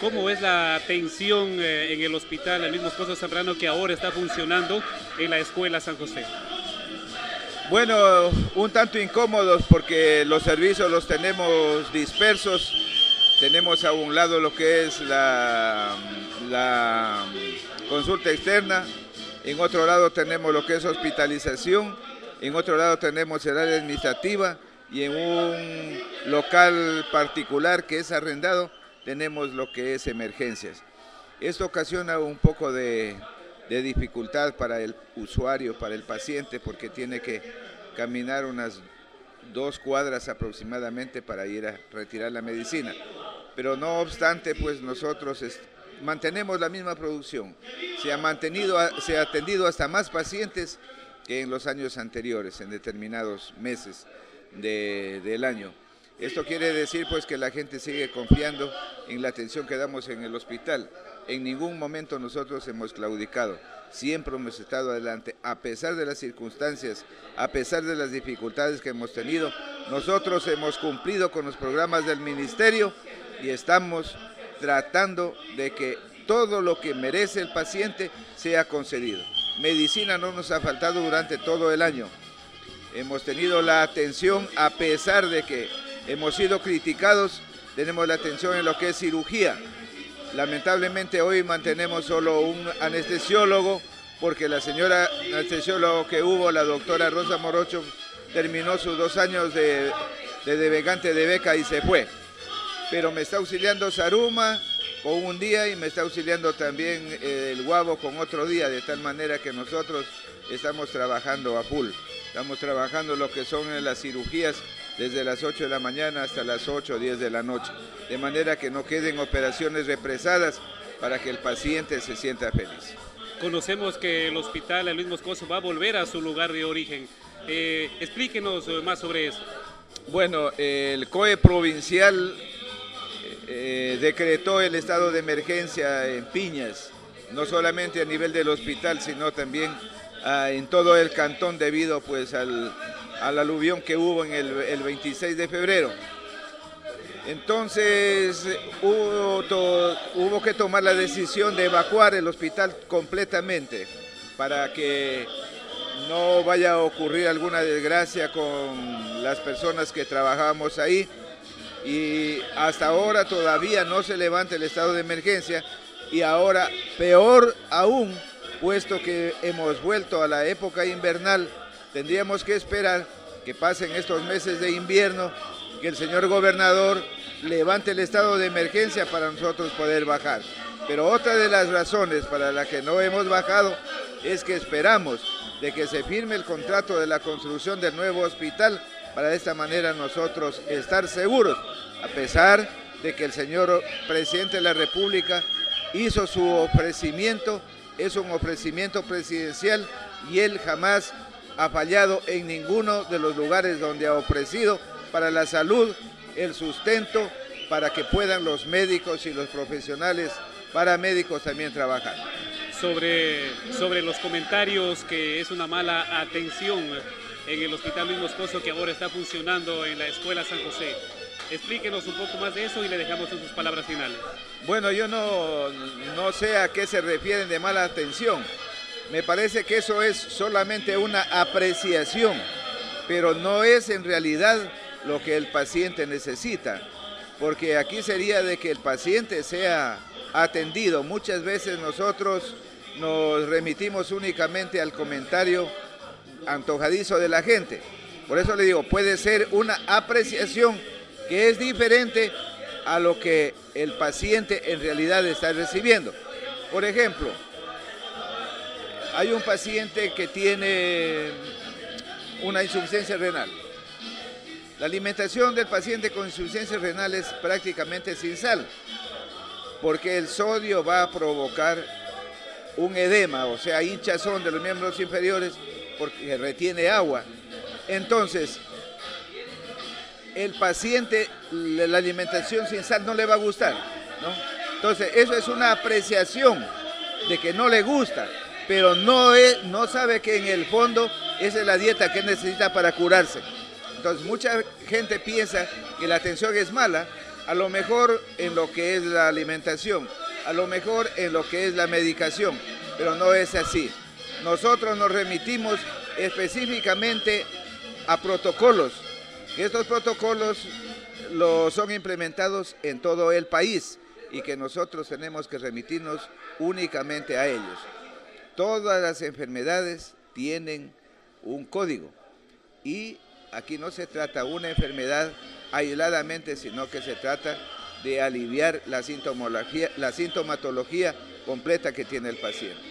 ¿Cómo es la atención eh, en el hospital, el mismo esposo Zambrano, que ahora está funcionando en la escuela San José? Bueno, un tanto incómodos porque los servicios los tenemos dispersos. Tenemos a un lado lo que es la, la consulta externa, en otro lado tenemos lo que es hospitalización, en otro lado tenemos el área administrativa y en un local particular que es arrendado tenemos lo que es emergencias. Esto ocasiona un poco de, dificultad para el usuario, para el paciente, porque tiene que caminar unas dos cuadras aproximadamente para ir a retirar la medicina. Pero no obstante, pues nosotros mantenemos la misma producción. Se ha, mantenido, se ha atendido hasta más pacientes que en los años anteriores, en determinados meses del año. Esto quiere decir pues que la gente sigue confiando en la atención que damos en el hospital. En ningún momento nosotros hemos claudicado, siempre hemos estado adelante, a pesar de las circunstancias, a pesar de las dificultades que hemos tenido. Nosotros hemos cumplido con los programas del ministerio y estamos tratando de que todo lo que merece el paciente sea concedido. Medicina no nos ha faltado durante todo el año. Hemos tenido la atención a pesar de que hemos sido criticados, tenemos la atención en lo que es cirugía. Lamentablemente hoy mantenemos solo un anestesiólogo porque la señora anestesiólogo que hubo, la doctora Rosa Morocho, terminó sus dos años de, de devegante de beca y se fue. Pero me está auxiliando Saruma con un día y me está auxiliando también eh, el Guavo con otro día, de tal manera que nosotros estamos trabajando a full. Estamos trabajando lo que son las cirugías desde las 8 de la mañana hasta las 8 o 10 de la noche, de manera que no queden operaciones represadas para que el paciente se sienta feliz. Conocemos que el hospital Luis Moscoso va a volver a su lugar de origen. Eh, explíquenos más sobre eso. Bueno, el COE provincial eh, decretó el estado de emergencia en Piñas, no solamente a nivel del hospital, sino también en todo el cantón debido pues al al aluvión que hubo en el, 26 de febrero. Entonces hubo, que tomar la decisión de evacuar el hospital completamente para que no vaya a ocurrir alguna desgracia con las personas que trabajábamos ahí. Y hasta ahora todavía no se levanta el estado de emergencia y ahora peor aún, puesto que hemos vuelto a la época invernal tendríamos que esperar que pasen estos meses de invierno, que el señor gobernador levante el estado de emergencia para nosotros poder bajar. Pero otra de las razones para las que no hemos bajado es que esperamos de que se firme el contrato de la construcción del nuevo hospital para de esta manera nosotros estar seguros, a pesar de que el señor presidente de la República hizo su ofrecimiento, es un ofrecimiento presidencial y él jamás ha fallado en ninguno de los lugares donde ha ofrecido para la salud el sustento para que puedan los médicos y los profesionales paramédicos también trabajar. Sobre, sobre los comentarios que es una mala atención en el Hospital Luis Moscoso que ahora está funcionando en la Escuela San José. Explíquenos un poco más de eso y le dejamos sus palabras finales. Bueno, yo no, no sé a qué se refieren de mala atención. Me parece que eso es solamente una apreciación, pero no es en realidad lo que el paciente necesita, porque aquí sería de que el paciente sea atendido. Muchas veces nosotros nos remitimos únicamente al comentario antojadizo de la gente. Por eso le digo, puede ser una apreciación que es diferente a lo que el paciente en realidad está recibiendo. Por ejemplo, hay un paciente que tiene una insuficiencia renal. La alimentación del paciente con insuficiencia renal es prácticamente sin sal, porque el sodio va a provocar un edema, o sea, hinchazón de los miembros inferiores porque retiene agua. Entonces, el paciente, la alimentación sin sal no le va a gustar. Entonces, eso es una apreciación de que no le gusta pero no, es, no sabe que en el fondo esa es la dieta que necesita para curarse. Entonces mucha gente piensa que la atención es mala a lo mejor en lo que es la alimentación, a lo mejor en lo que es la medicación, pero no es así. Nosotros nos remitimos específicamente a protocolos. Estos protocolos los son implementados en todo el país y que nosotros tenemos que remitirnos únicamente a ellos. Todas las enfermedades tienen un código y aquí no se trata una enfermedad aisladamente, sino que se trata de aliviar la sintomatología completa que tiene el paciente.